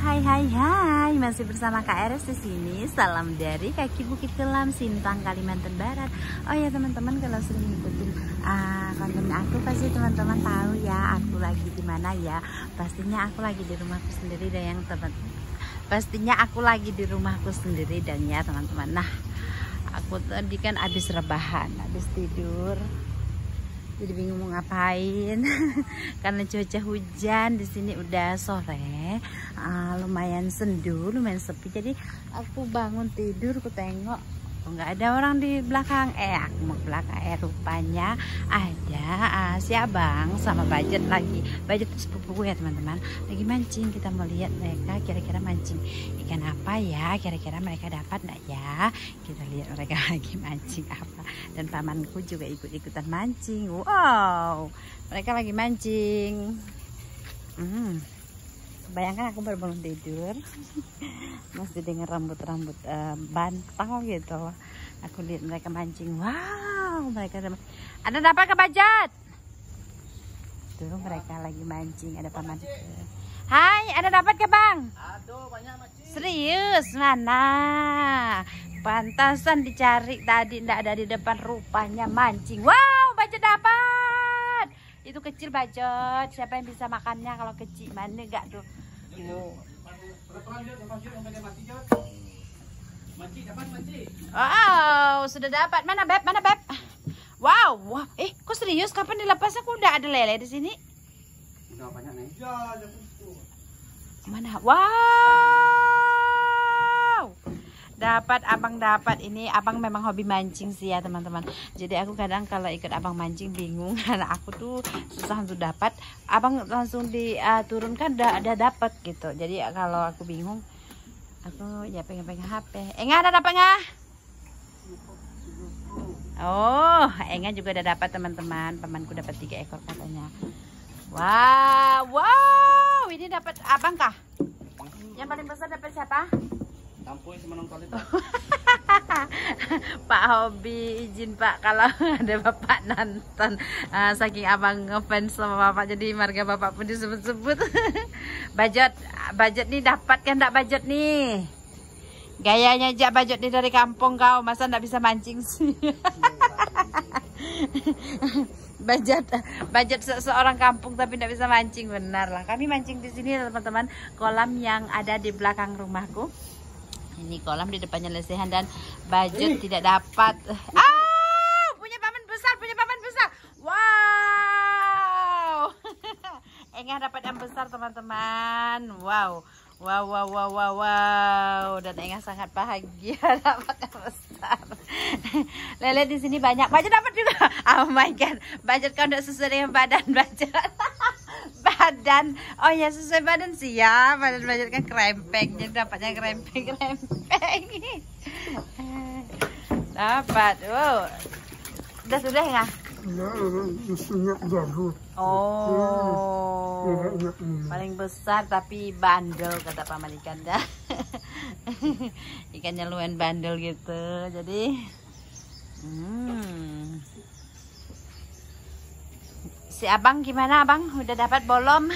Hai hai hai, masih bersama Kak di sini. Salam dari kaki Bukit Kelam, Sintang, Kalimantan Barat. Oh ya teman-teman, kalau sering ngikutin uh, konten aku pasti teman-teman tahu ya aku lagi di mana ya. Pastinya aku lagi di rumahku sendiri dan yang teman pastinya aku lagi di rumahku sendiri dan ya teman-teman. Nah, aku tadi kan habis rebahan, habis tidur jadi bingung mau ngapain. Karena cuaca hujan di sini udah sore. Uh, lumayan sendu lumayan sepi. Jadi aku bangun tidur aku tengok nggak ada orang di belakang. Eh aku mau belakang. Eh rupanya ada uh, si abang sama budget lagi. Budget sepupu ya teman-teman. Lagi mancing kita mau lihat mereka kira-kira mancing ikan apa ya kira-kira mereka dapat nggak ya? Kita lihat mereka lagi mancing apa. Dan pamanku juga ikut-ikutan mancing. Wow mereka lagi mancing. Hmm bayangkan aku baru bangun tidur masih dengar rambut-rambut uh, bantal gitu. Aku lihat mereka mancing. Wow mereka ada dapat kebajat? Tuh mereka lagi mancing ada paman. Hai ada dapat ke bang? Aduh banyak mancing serius? Mana pantasan dicari tadi ndak ada di depan rupanya mancing. Wow baca dapat. Itu kecil bajot. Siapa yang bisa makannya kalau kecil? Mana enggak tuh Oh, sudah dapat. Mana beb? Mana beb? Wow, wah. Eh, kok serius? Kapan dilepasnya? Kok udah ada lele di sini? Udah banyak nih. Mana? Wow dapat abang dapat. Ini abang memang hobi mancing sih ya teman-teman. Jadi aku kadang kalau ikut abang mancing bingung karena aku tuh susah untuk dapat. Abang langsung diturunkan uh, udah ada dapat gitu. Jadi kalau aku bingung aku ya pengen-pengen HP Enggak ada dapat nggak Oh Enggak juga udah dapat teman-teman. Pamanku dapat tiga ekor katanya. Wow wow. Ini dapat abang kah? Yang paling besar dapat siapa Pak Hobi izin Pak kalau ada Bapak nonton uh, saking abang ngefans sama Bapak jadi marga Bapak pun disebut-sebut. budget budget nih dapat kan enggak budget nih? Gayanya aja budget nih dari kampung kau, masa enggak bisa mancing sih? budget budget se seorang kampung tapi tidak bisa mancing benar lah kami mancing di sini teman-teman kolam yang ada di belakang rumahku ini kolam di depannya lesehan dan budget tidak dapat ah punya paman besar punya paman besar wow Enggak dapat yang besar teman-teman wow Wow, wow, wow, wow, wow. Dan Enga sangat bahagia dapat yang besar. Lele di sini banyak. Budget dapat juga. Oh my god. Budget kau tidak sesuai dengan badan budget. Badan. Oh ya sesuai badan sih ya badan badan kan krempeng jadi dapatnya krempeng krempeng dapat. Oh. Udah sudah nggak Oh, paling besar tapi bandel kata paman ikan dah. Ikannya lumayan bandel gitu, jadi. Hmm si abang gimana abang? Udah dapat bolom?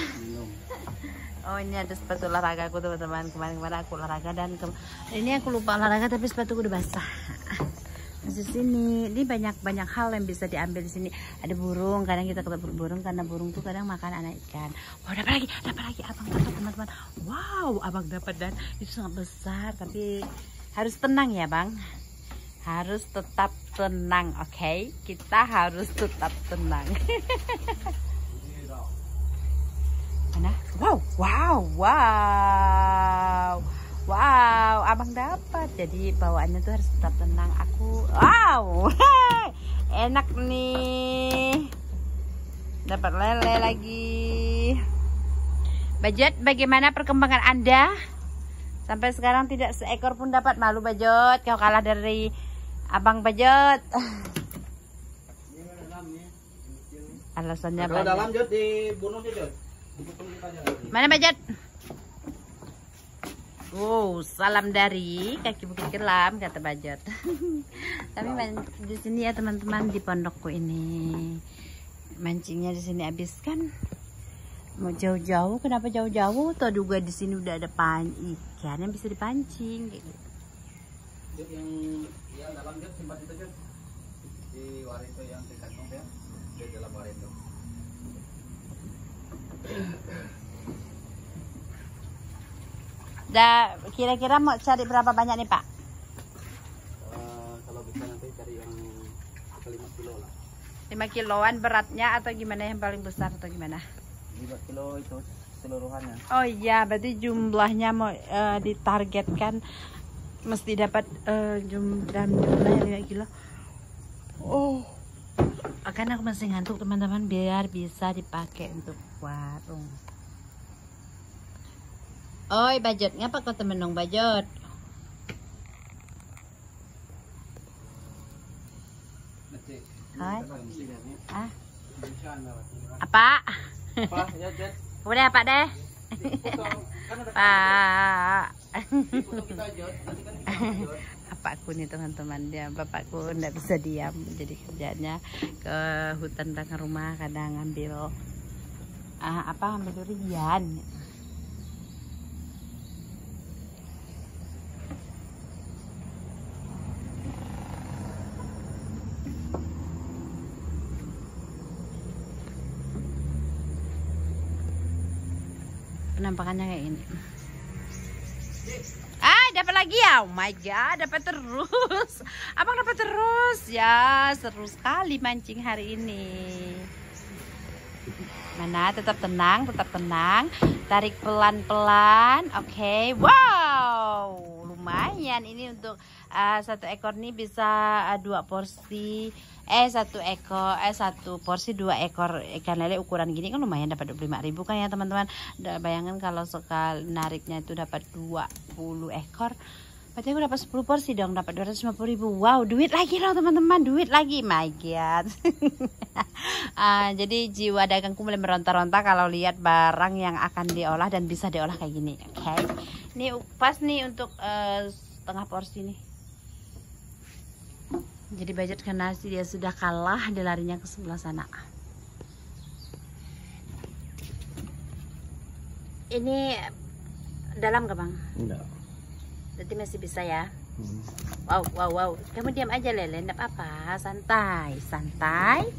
Oh ini ada sepatu olahraga aku teman-teman. Kemarin-kemarin aku olahraga dan ke ini aku lupa olahraga tapi sepatu udah basah. Di sini. Ini banyak banyak hal yang bisa diambil di sini. Ada burung kadang kita ketemu burung karena burung tuh kadang makan anak ikan. Wow dapat lagi dapat lagi. Abang dapat teman-teman. Wow abang dapat dan itu sangat besar tapi harus tenang ya bang harus tetap tenang oke? Okay? kita harus tetap tenang. Mana? Wow wow wow. Wow abang dapat. Jadi bawaannya tuh harus tetap tenang. Aku wow. Enak nih. Dapat lele lagi. Budget bagaimana perkembangan anda? Sampai sekarang tidak seekor pun dapat. Malu bajot. Kau kalah dari Abang Bajot. Alasannya Kalau dalam Jot dibunuh Jot. Mana Bajot? Wow, salam dari kaki bukit kelam kata Bajot. Tapi di sini ya teman-teman di pondokku ini mancingnya di sini habis kan mau jauh-jauh kenapa jauh-jauh tuh juga di sini udah ada pan ikan yang bisa dipancing gitu yang yang dalam jet simpan itu jet di waring itu yang di kantong ya di dalam waring itu Dah kira-kira mau cari berapa banyak nih Pak? uh, kalau bisa nanti cari yang ke 5 kilo lah. 5 kiloan beratnya atau gimana? Yang paling besar atau gimana? 5 kilo itu seluruhannya. Oh iya, berarti jumlahnya mau eh, ditargetkan mesti dapat uh, jumlah jumlahnya 5 kilo. Oh. Akan aku masih ngantuk teman-teman biar bisa dipakai untuk warung. Oi, bajot, ngapa kau temen dong bajot? nanti Hai. Ah, apa? apa ya jet Udah apa deh? kan Pak. Bapakku nih teman-teman. Dia bapakku nggak bisa diam. Jadi kerjanya ke hutan belakang rumah kadang ngambil ah, apa ngambil durian. Penampakannya kayak ini dapat lagi ya? Oh my god, dapat terus. Abang dapat terus. Ya, seru sekali mancing hari ini. Mana? Tetap tenang, tetap tenang. Tarik pelan-pelan. Oke. Wow, lumayan. Ini untuk uh, satu ekor nih bisa uh, dua porsi. Eh satu ekor, eh satu porsi dua ekor ikan lele ukuran gini kan lumayan dapat 25.000 kan ya teman-teman. Bayangkan kalau sekali nariknya itu dapat 20 ekor. Berarti aku dapat 10 porsi dong, dapat 250 ribu. Wow, duit lagi loh teman-teman, duit lagi. My God. Ah, jadi jiwa dagangku mulai meronta-ronta kalau lihat barang yang akan diolah dan bisa diolah kayak gini. Oke. Ini pas nih untuk eh, setengah porsi nih. Jadi budget karena sih dia sudah kalah, dia larinya ke sebelah sana. Ini dalam gak bang? enggak Berarti masih bisa ya? Wow, wow, wow. Kamu diam aja Lele, enggak apa-apa. Santai, santai.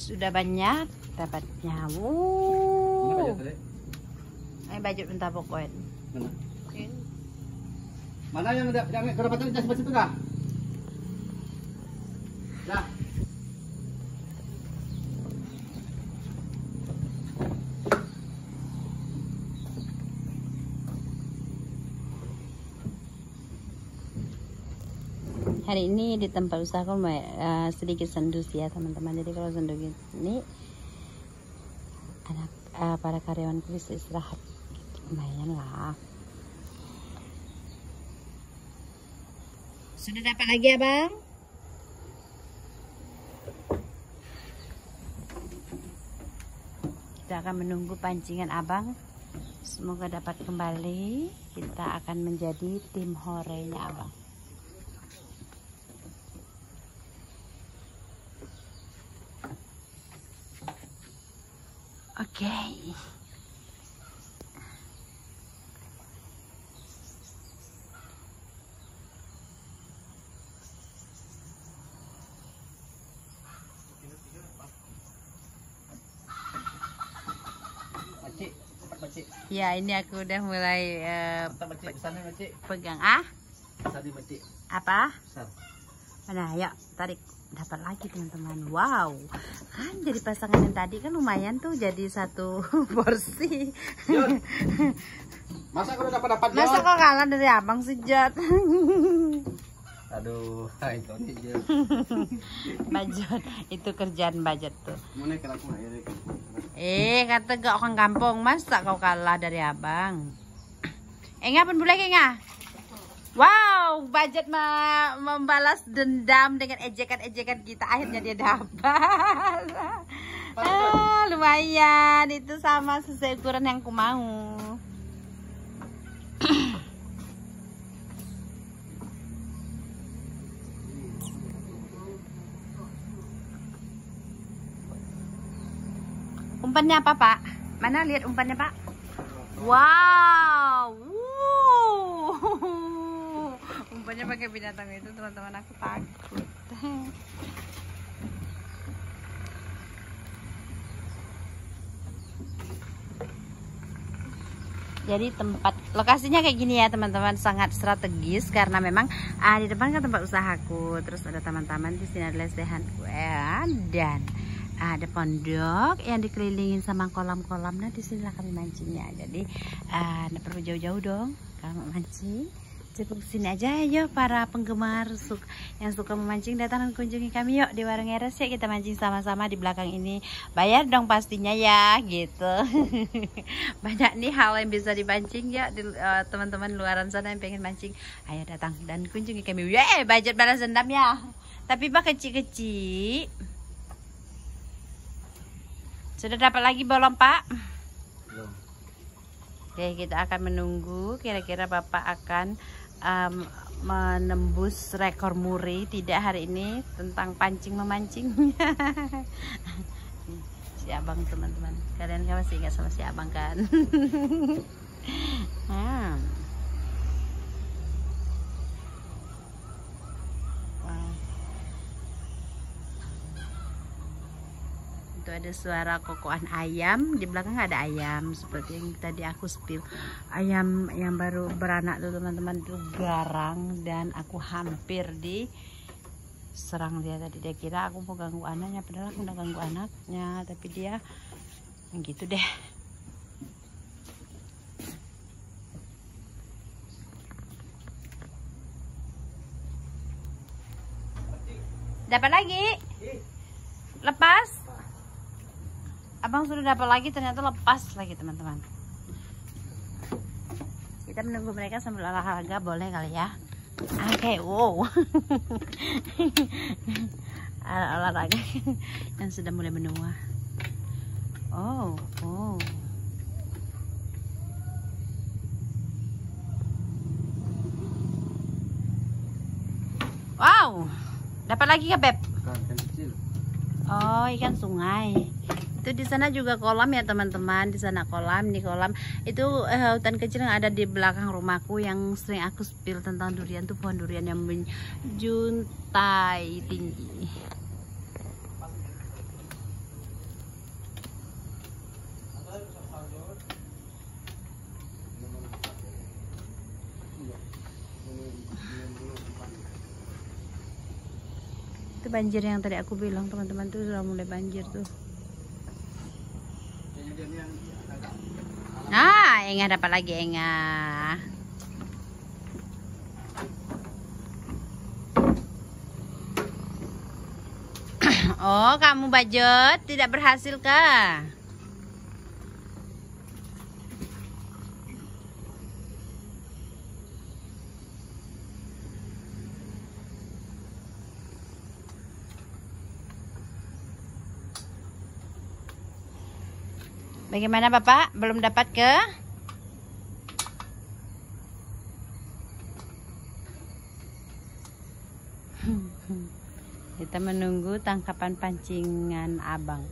Sudah banyak dapatnya. Jet tadi? Ayo baju bentar pokoknya. Mana? Mana yang ada yang kedapatan di sebelah situ kah? Dah. Hari ini di tempat usaha aku eh, sedikit sendus ya teman-teman. Jadi kalau sendus ini anak eh, para karyawanku bisa istirahat. Lumayan lah. Sudah dapat lagi ya bang? Kita akan menunggu pancingan abang. Semoga dapat kembali. Kita akan menjadi tim horenya abang. Oke. Macik, Ya ini aku udah mulai macik. pegang ah apa? Mana ya tarik dapat lagi teman-teman. Wow kan jadi pasangan yang tadi kan lumayan tuh jadi satu porsi. Jod. Masa kalau dapat dapat Masa kok kalah dari abang sejat? Aduh, hai itu Jod. Bajot itu kerjaan budget tuh. Eh kata gak orang kampung masa kau kalah dari abang? Enggak pun boleh enggak? Wow, budget ma- membalas dendam dengan ejekan-ejekan kita akhirnya dia dapat. ah, lumayan, itu sama sesuai ukuran yang ku mau. Umpannya apa, Pak? Mana lihat umpannya, Pak? Wow. Wuh. Umpannya pakai binatang itu, teman-teman. Aku takut. jadi tempat lokasinya kayak gini ya teman-teman sangat strategis karena memang ah, di depan kan tempat usahaku terus ada teman-teman di sini ada lesehan gue dan ada pondok yang dikelilingin sama kolam-kolam nah di sinilah kami mancingnya. Jadi ah, uh, perlu jauh-jauh dong kalau mancing. Cukup sini aja ya para penggemar suk yang suka memancing datang dan kunjungi kami yuk di warung Eres. Ya kita mancing sama-sama di belakang ini. Bayar dong pastinya ya gitu. Banyak nih hal yang bisa dipancing ya eh, teman-teman uh, luaran sana yang pengen mancing. Ayo datang dan kunjungi kami. Ya eh budget balas dendam ya. Tapi pak kecil-kecil sudah dapat lagi bolong pak? Oke, kita akan menunggu. Kira-kira Bapak akan um, menembus rekor muri tidak hari ini tentang pancing memancing si abang teman-teman. Kalian kan masih ingat sama si abang kan? Hmm. itu ada suara kokoan ayam di belakang ada ayam seperti yang tadi aku spill. Ayam yang baru beranak tuh teman-teman itu garang dan aku hampir di serang dia tadi. Dia kira aku mau ganggu anaknya padahal aku udah ganggu anaknya tapi dia gitu deh. Dapat lagi? Lepas abang sudah dapat lagi ternyata lepas lagi teman-teman. Kita menunggu mereka sambil olahraga boleh kali ya? Oke okay, wow olahraga yang sudah mulai menua. Oh oh wow. Dapat lagi ya beb? Oh ikan sungai itu di sana juga kolam ya teman-teman. Di sana kolam di kolam. Itu eh, hutan kecil yang ada di belakang rumahku yang sering aku spill tentang durian. Tuh pohon durian yang menjuntai tinggi. Itu banjir yang tadi aku bilang teman-teman. Tuh sudah mulai banjir tuh Nah, Enga dapat lagi Enga. Oh, kamu bajot tidak berhasil kah? Bagaimana Bapak? Belum dapat ke? Kita menunggu tangkapan pancingan abang.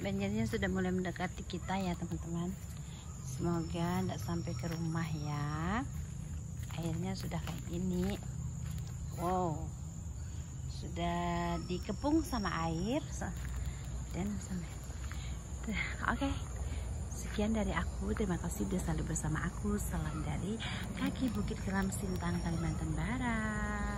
Banjirnya sudah mulai mendekati kita ya teman-teman. Semoga tidak sampai ke rumah ya. Airnya sudah kayak gini. Wow. Sudah dikepung sama air. Dan sampai oke. Okay. sekian dari aku. Terima kasih sudah selalu bersama aku. Salam dari kaki bukit kelam sintang kalimantan barat